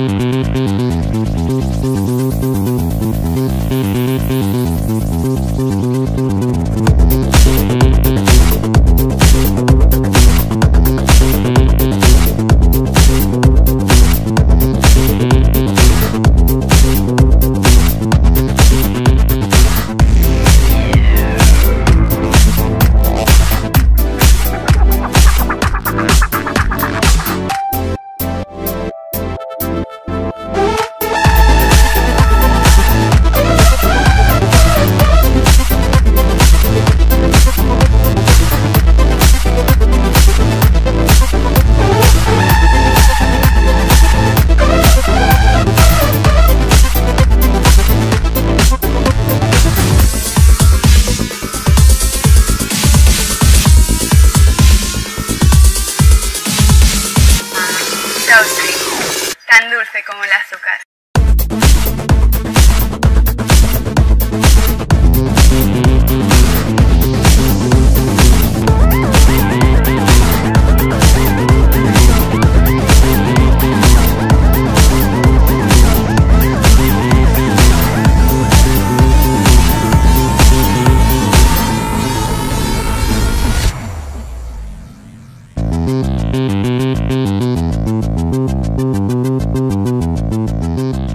Chau, sí. Dulce como el azúcar. Mm-hmm.